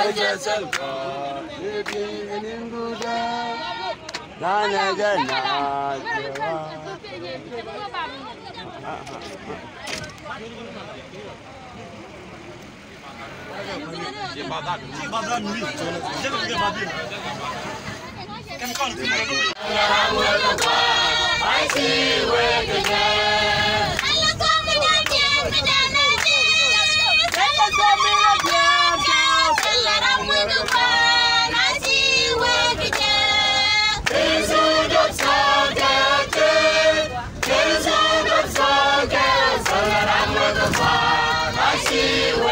Hajjasal kalibinin see